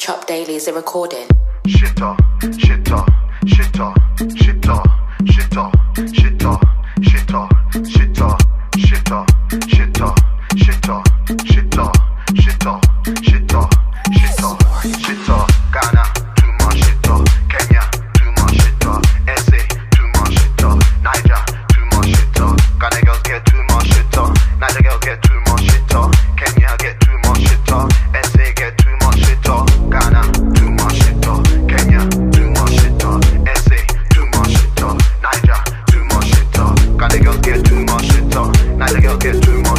Chop Daily is a recording. Shitto, shitto, shitto, shitto, shitto, shitto, shitto, shitto, shitto, shitto, shitto, shitto, shitto, shitto, Allez, regardez Get le monde.